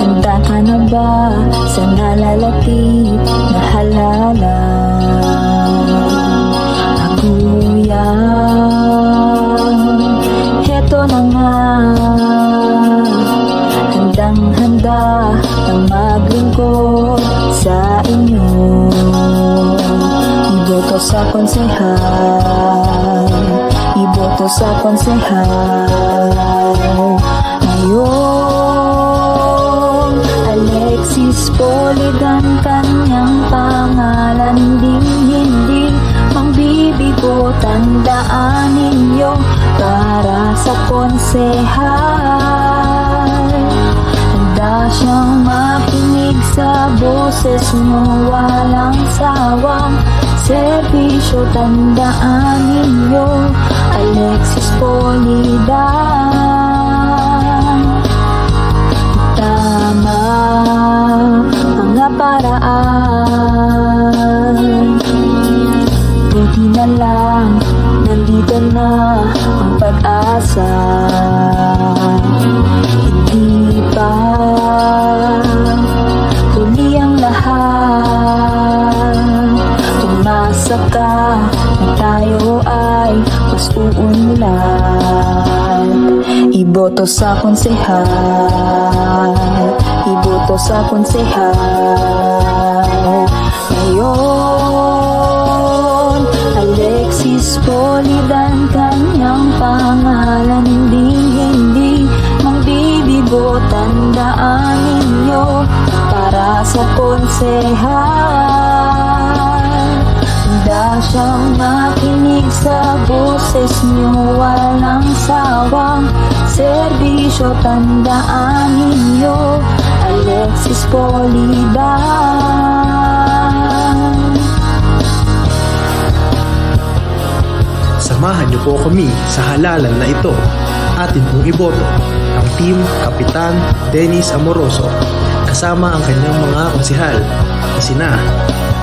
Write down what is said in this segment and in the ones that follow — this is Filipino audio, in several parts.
Handa ka na ba sa nalalapit na halala? Ako yan, heto na nga. Handang-handa ang maglingkod sa inyo. Iboto sa konsehal Iboto sa konsehal Poligan kanyang pangalan Hindi, hindi Mangbibigo Tandaan ninyo Para sa konsehal. Handa siyang makinig sa boses mo Walang sawang serbisyo. Tandaan ninyo Alexis Polidan Lang Nandito na ang pag-asa. Hindi pa Huli ang lahat. Tumasa ka na tayo ay mas uunlad Iboto sa konsehal Iboto sa konsehal Ngayon sa konsehal Handa siyang makinig sa boses niyo Walang sawang serbisyo Tandaan ninyo Alexis Polidan Samahan niyo po kami sa halalan na ito. Atin pong iboto ang Team Kapitan Dennis Amoroso kasama ang kanyang mga konsihal na sina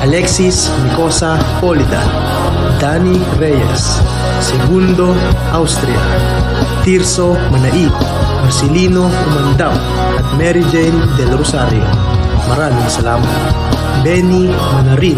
Alexis Nicosa Polida, Danny Reyes, Segundo Austria, Tirso Manaig, Marcelino Umandam at Mary Jane Del Rosario. Maraming salamat. Benny Manarin,